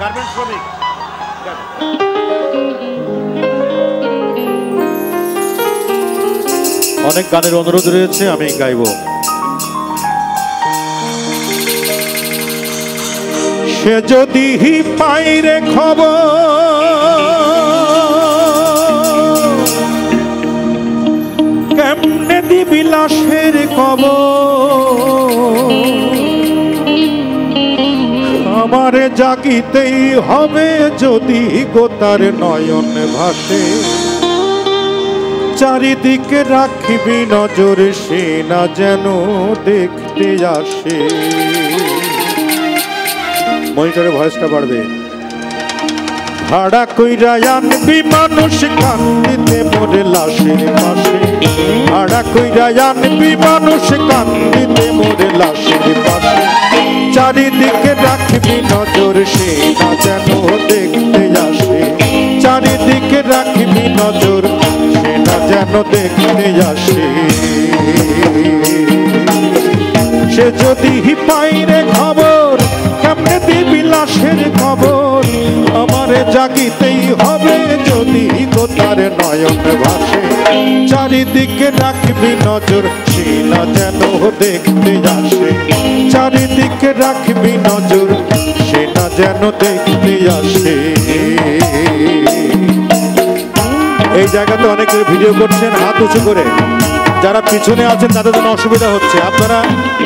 Garment শ্রমিক। অনেক গানের অনুরোধ রয়েছে আমি গাইব। সে যদি পাইরে খবর কেমনে দিবি লাশের আমারে জাগিতেই হবে যদি গোতার নয়ন ভাসে। চারিদিকে রাখিবি নজর, সে না যেন দেখতে আসে। মনিটরে ভয়েসটা বাড়বে। ভাড়া কইরা আনবি মানুষ, কান্দিতে মোরে লাশের পাশে। ভাড়া কইরা আনবি মানুষ, কান্দিতে মোরে লাশের পাশে। চারিদিকে রাখবি নজর, সে না যেন দেখতে আসে চারিদিকে রাখবি নজর, সে না যেন দেখতে আসে সে যদি পাইরে খবর, কেমনে দিবি লাশের খবর? আমারে জাগিতেই হবে যদি গোতার নয়ন ভাসে। চারিদিকে রাখবি নজর না যেন দেখতে আসে। চারিদিকে রাখবি নজর সে না যেন দেখতে আসে। এই জায়গাতে অনেকে ভিডিও করছেন, হাত উঁচু করে। যারা পিছনে আছেন, তাদের জন্য অসুবিধা হচ্ছে। আপনারা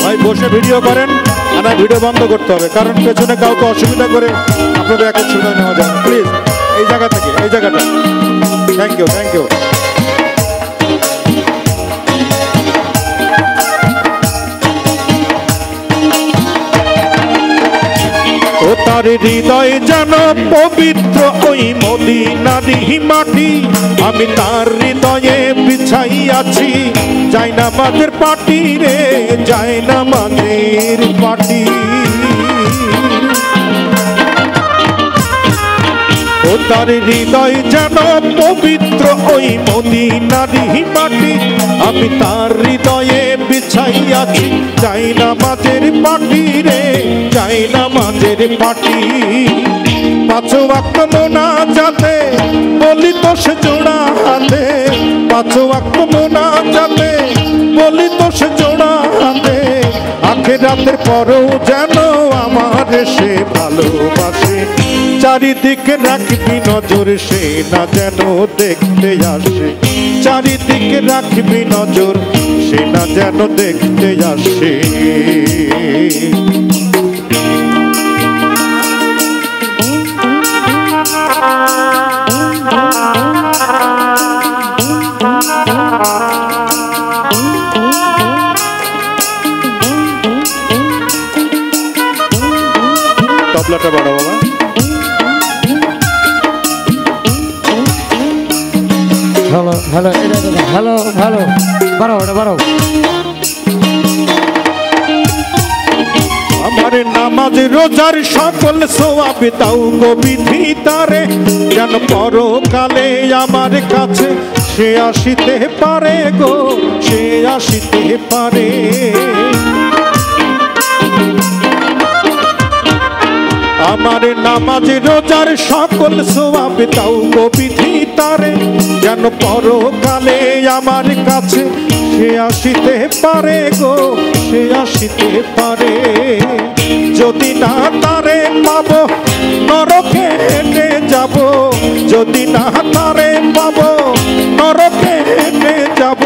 হয় বসে ভিডিও করেন আর ভিডিও বন্ধ করতে হবে। কারণ পেছনে কাউকে অসুবিধা করে আপনাদের এখন সুবিধা নেওয়া যায়। প্লিজ এই জায়গা থেকে, এই জায়গাটা। থ্যাংক ইউ থ্যাংক ইউ ও তার হৃদয় যেন পবিত্র ওই মদিনারি মাটি। আমি তার হৃদয়ে বিছাই আছি যাই না মাদের পাটি রে, যাই না মাদের পাটি। তার হৃদয় যেন পবিত্র ওই মদিনারি মাটি। আমি তার হৃদয়ে বিছাইয়াছি, যাই না মাঝের পাটি রে, যাই না মাঝের পাটি। পাঁচ ওয়াক্ত যাতে বলি তো সে জোড়া হাতে। পাঁচ ওয়াক্ত যাতে বলি তো সে জোড়া হাতে। আখের রাতে পরও যেন আমার সে ভালোবাসে। চারিদিকে রাখবি নজর সে না যেন দেখতে আসে। চারিদিকে রাখবি নজর সে না যেন দেখতে আসে। তবলাটা বড় বাবা ভালো ভালো ভালো ভালো। বাড়াও ওটা বাড়াও। আমার নামাজ রোজার সকল সোয়াবে তাও গবিধি তারে। যেন পরকালে আমার কাছে সে আসিতে পারে গো সে আসিতে পারে। আমার নামাজ রোজার সকল সোয়াবে তাও গবিধি তারে। যেন পরকালে আমার কাছে সে আসিতে পারে গো, সে আসিতে পারে। যদি না তারে পাবো, নরকে হেঁটে যাব। যদি না তারে পাবো, নরকে হেঁটে যাব।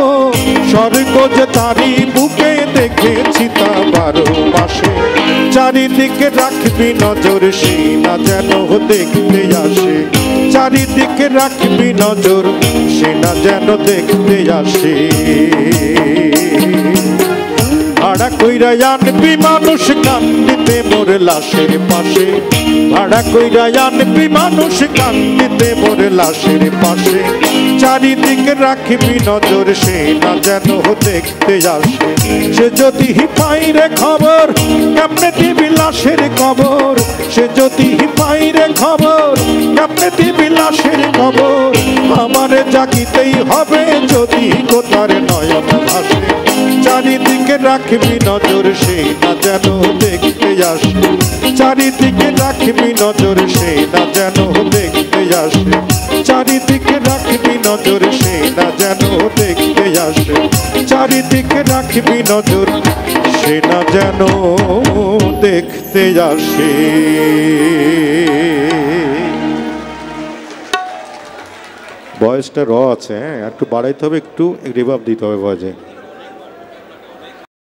স্বর্গ যে তারি বুকে দেখেছি তা বারো চারিদিকে রাখবি নজর সেনা যেন দেখতে আসে। চারিদিকে রাখবি নজর সেনা যেন দেখতে আসে। ভাড়া কইরা আনবি মানুষ কান্দিতে মোর লাশের পাশে। ভাড়া কইরা আনবি মানুষ কান্দিতে, মোর লাশের পাশে। চারিদিকে রাখবি নজর, সে না যেন দেখতে আসে। সে যদি পাইরে খবর, কেমনে দিবি লাশের খবর সে যদি পাইরে খবর, কেমনে দিবি লাশের খবর আমারে জাগিতেই হবে যদি কোথার নয়ন ভাসে। চারিদিকে রাখবি নজর সে না যেন দেখতে আসে। চারিদিকে রাখবি নজর সে না যেন দেখতে আসে। চারিদিকে রাখবি নজর সে না যেন দেখতে আসে। চারিদিকে রাখবি নজর সে না যেন দেখতে আসে। বয়সটা র আছে হ্যাঁ একটু বাড়াইতে হবে, একটু রিভাব দিতে হবে ভয়েসে।